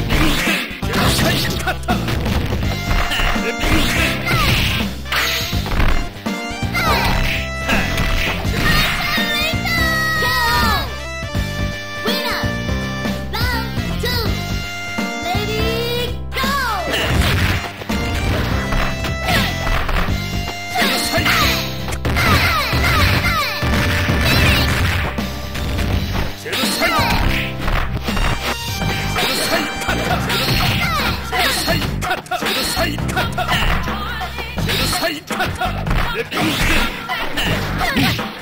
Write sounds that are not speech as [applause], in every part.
勝った There comes this.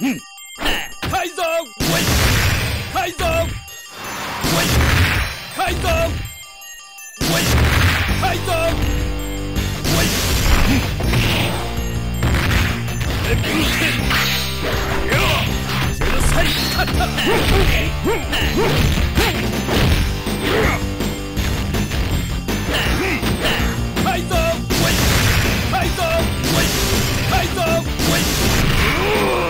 Hmm. [laughs] 開口喂開口喂えっよゼロサイカタ開口喂開口喂開口喂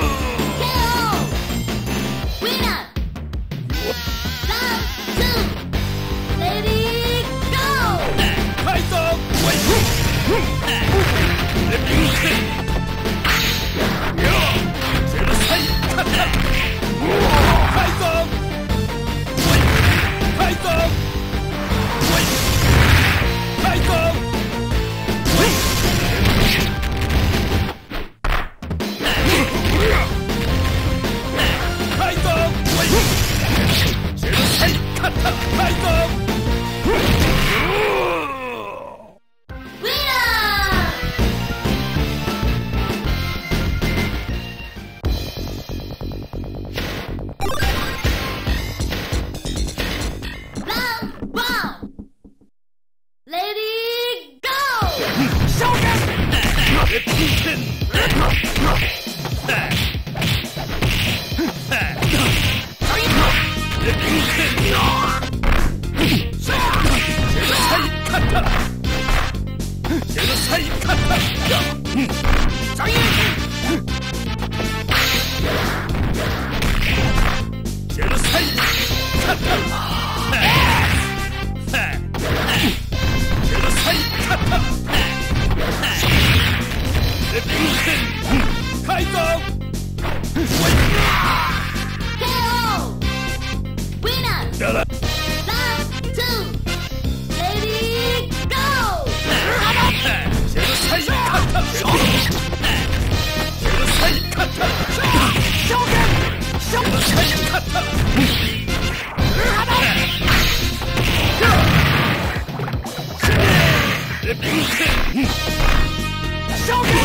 Show me!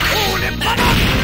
Hold him,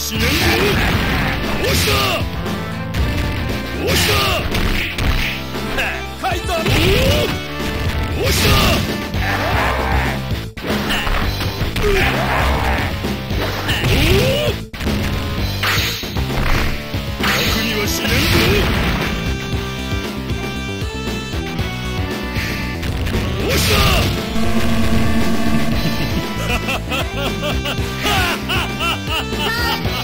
しないハしたしたカイザーしたし Bye. [laughs]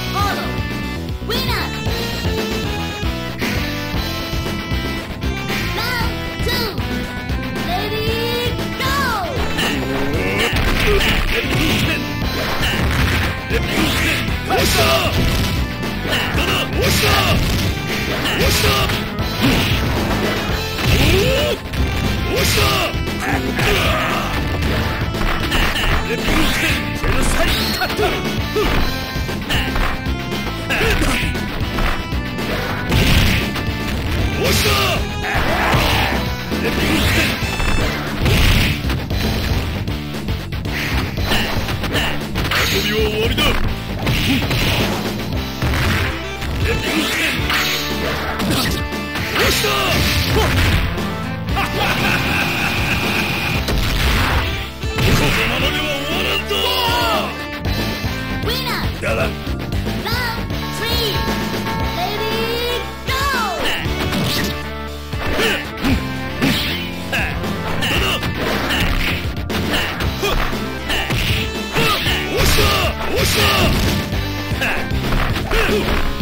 Ha!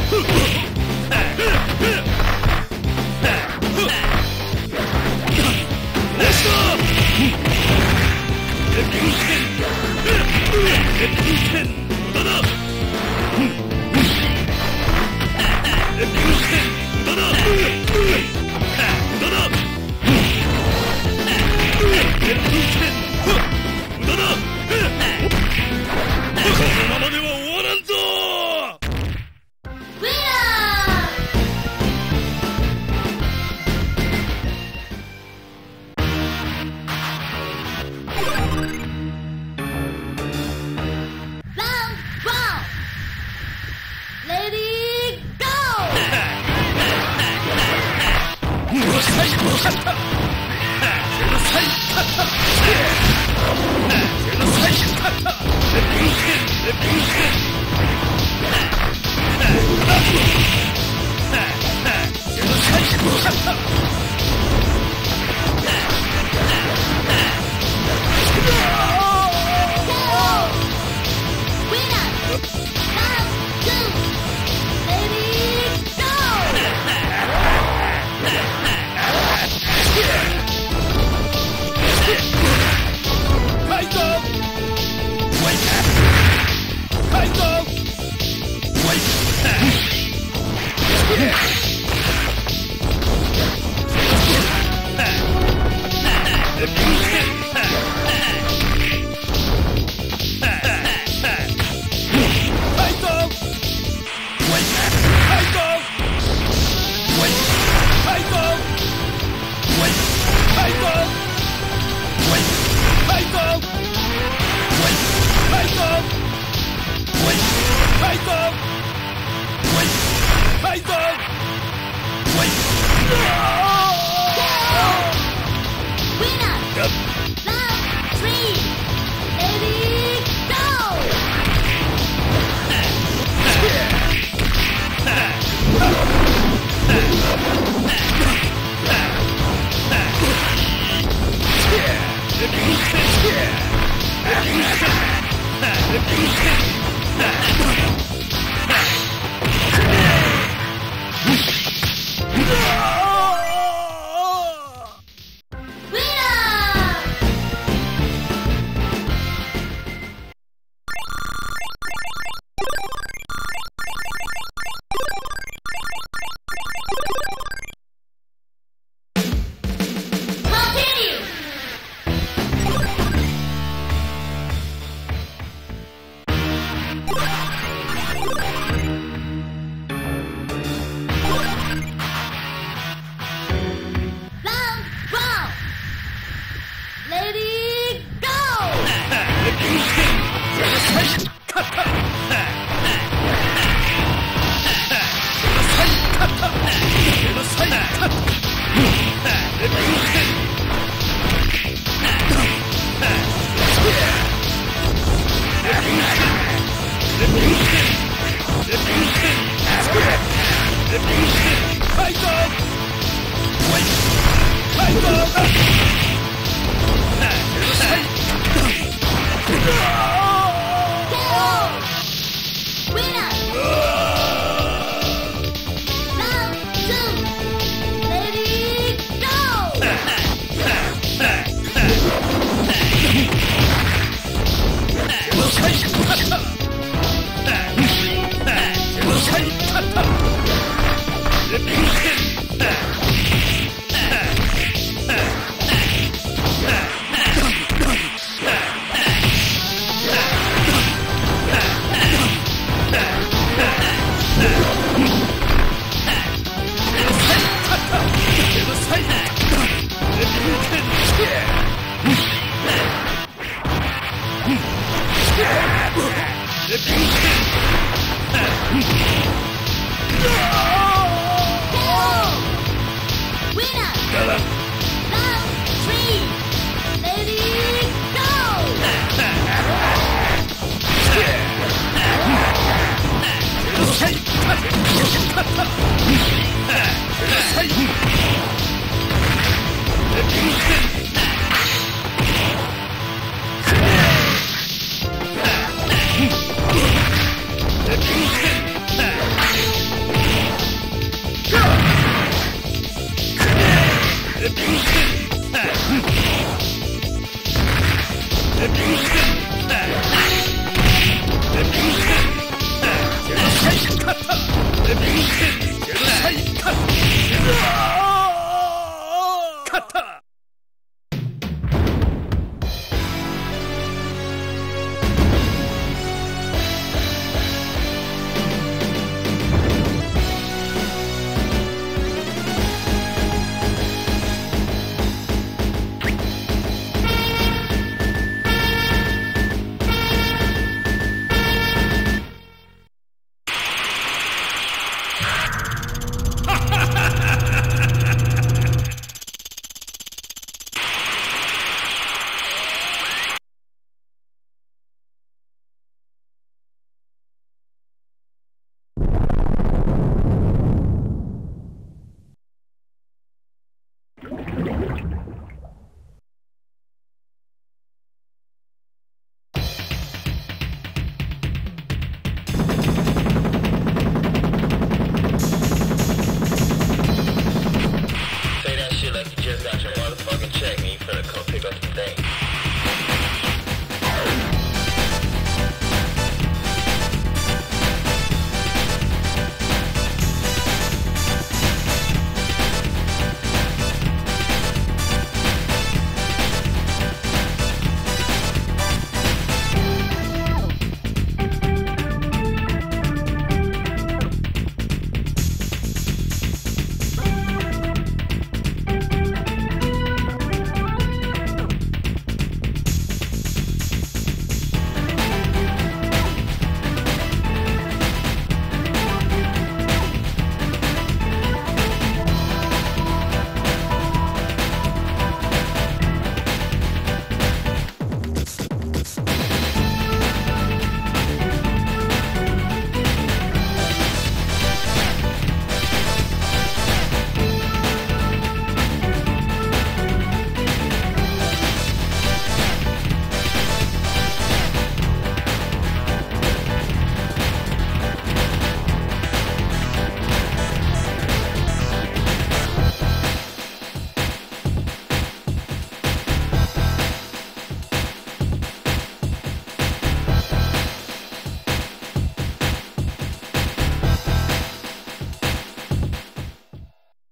Yeah!